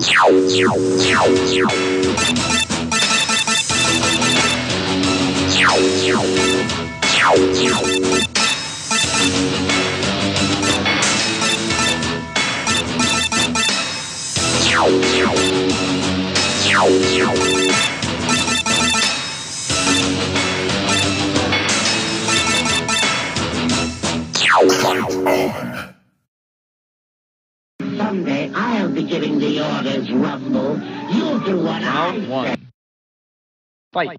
Chow, chow, chow, chow. Giving the orders, Rumble. You do what I Round say. one. Fight.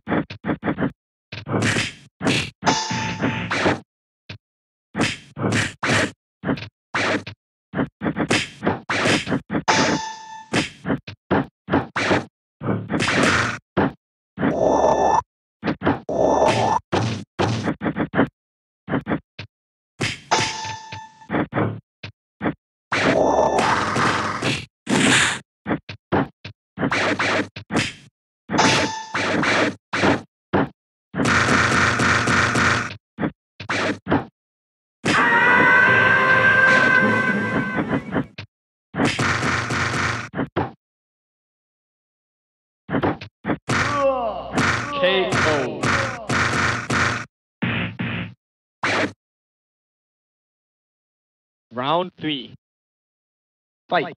KO. Round three. Fight.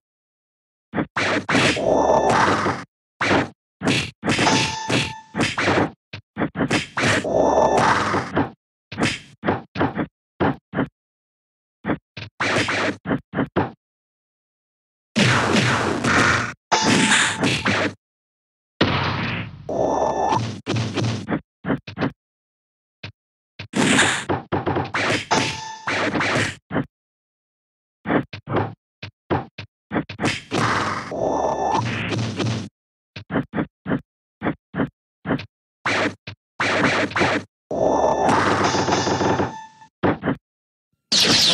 you